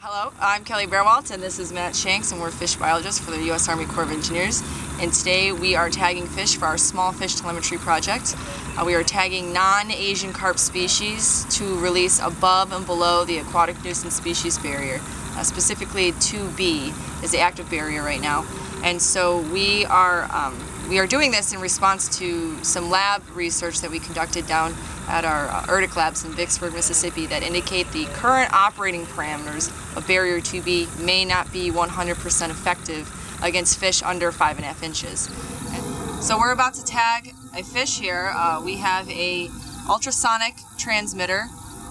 Hello, I'm Kelly Baerwaldt and this is Matt Shanks and we're fish biologists for the U.S. Army Corps of Engineers and today we are tagging fish for our small fish telemetry project. Uh, we are tagging non-Asian carp species to release above and below the aquatic nuisance species barrier. Uh, specifically 2B is the active barrier right now and so we are um, we are doing this in response to some lab research that we conducted down at our uh, ERDC labs in Vicksburg, Mississippi that indicate the current operating parameters of Barrier 2B may not be 100% effective against fish under 5.5 inches. So we're about to tag a fish here. Uh, we have a ultrasonic transmitter.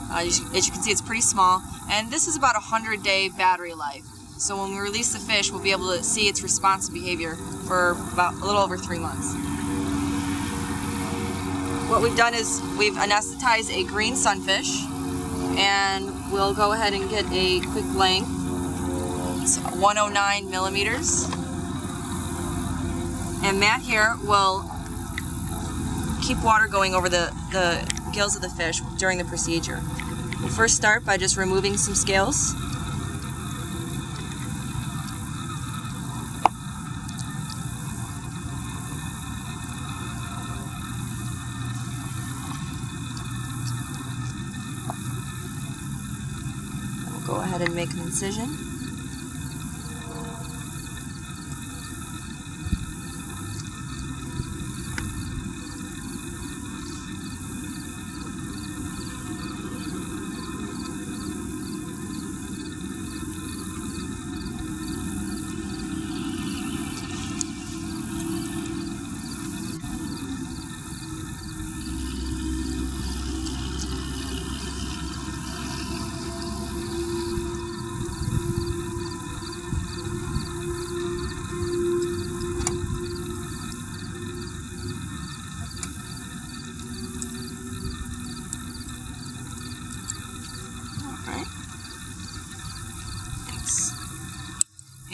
Uh, as, you, as you can see, it's pretty small. And this is about a 100 day battery life. So when we release the fish, we'll be able to see its response behavior for about a little over three months. What we've done is we've anesthetized a green sunfish and we'll go ahead and get a quick length. It's 109 millimeters. And Matt here will keep water going over the, the gills of the fish during the procedure. We'll first start by just removing some scales. We'll go ahead and make an incision.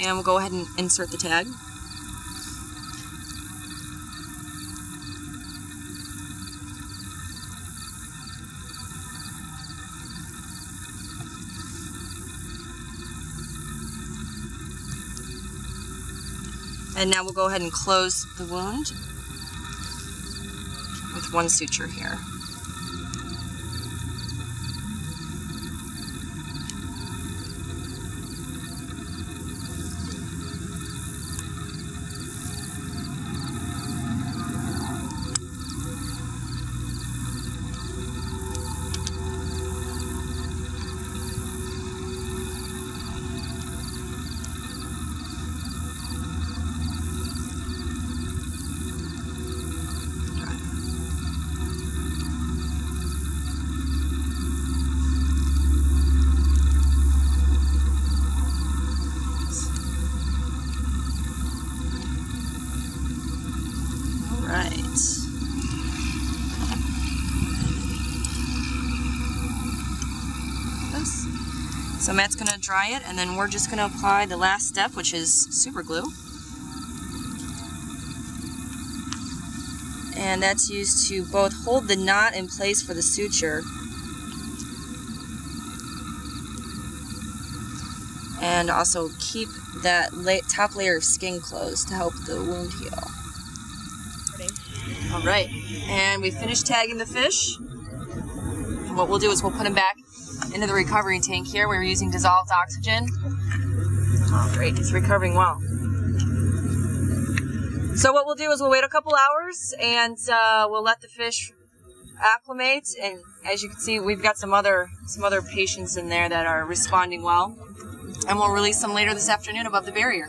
And we'll go ahead and insert the tag. And now we'll go ahead and close the wound with one suture here. Right. This. So Matt's going to dry it, and then we're just going to apply the last step, which is super glue. And that's used to both hold the knot in place for the suture and also keep that top layer of skin closed to help the wound heal. All right, and we finished tagging the fish. And what we'll do is we'll put them back into the recovery tank here. We're using dissolved oxygen. Oh, great, he's recovering well. So what we'll do is we'll wait a couple hours and uh, we'll let the fish acclimate. And as you can see, we've got some other some other patients in there that are responding well. And we'll release them later this afternoon above the barrier.